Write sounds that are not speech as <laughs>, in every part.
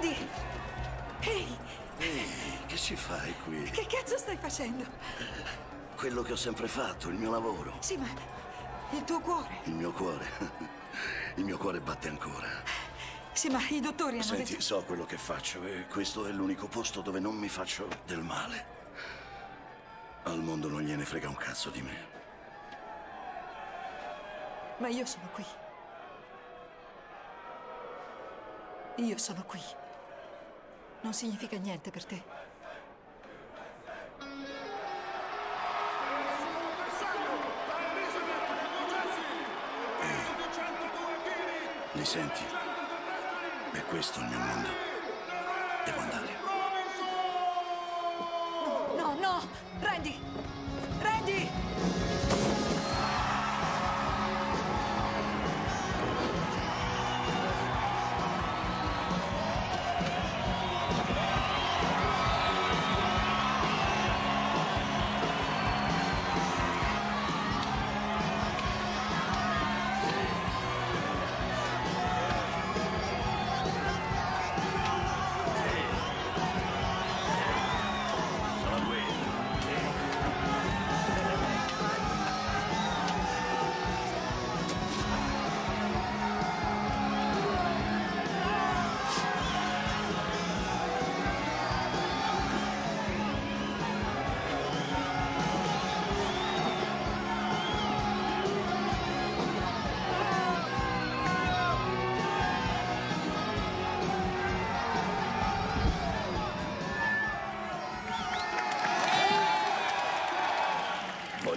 Randy! Ehi, Ehi, che ci fai qui? che cazzo stai facendo? Quello che ho sempre fatto, il mio lavoro. Sì, ma il tuo cuore. Il mio cuore. <laughs> Il mio cuore batte ancora. Sì, ma i dottori hanno Senti, detto... so quello che faccio e questo è l'unico posto dove non mi faccio del male. Al mondo non gliene frega un cazzo di me. Ma io sono qui. Io sono qui. Non significa niente per te. Li senti? È questo il mio mondo. Devo andare. No, no! Randy!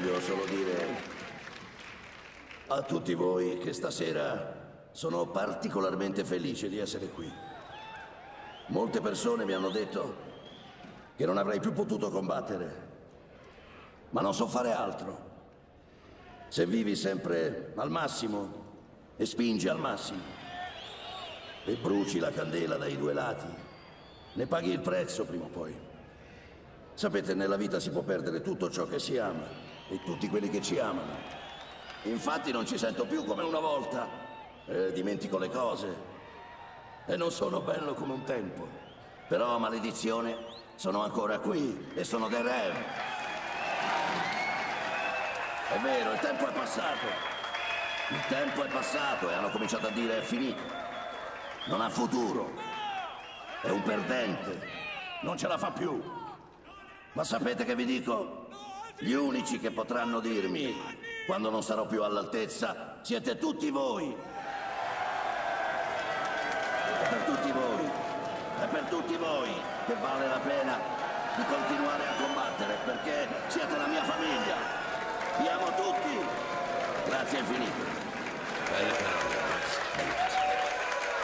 Voglio solo dire a tutti voi che stasera sono particolarmente felice di essere qui. Molte persone mi hanno detto che non avrei più potuto combattere, ma non so fare altro. Se vivi sempre al massimo e spingi al massimo e bruci la candela dai due lati, ne paghi il prezzo prima o poi. Sapete, nella vita si può perdere tutto ciò che si ama e tutti quelli che ci amano. Infatti non ci sento più come una volta. Eh, dimentico le cose. E non sono bello come un tempo. Però, maledizione, sono ancora qui e sono dei re. È vero, il tempo è passato. Il tempo è passato e hanno cominciato a dire è finito. Non ha futuro. È un perdente. Non ce la fa più. Ma sapete che vi dico? Gli unici che potranno dirmi, quando non sarò più all'altezza, siete tutti voi. È per tutti voi, è per tutti voi che vale la pena di continuare a combattere, perché siete la mia famiglia. Vi amo tutti. Grazie infinite. Belle parole.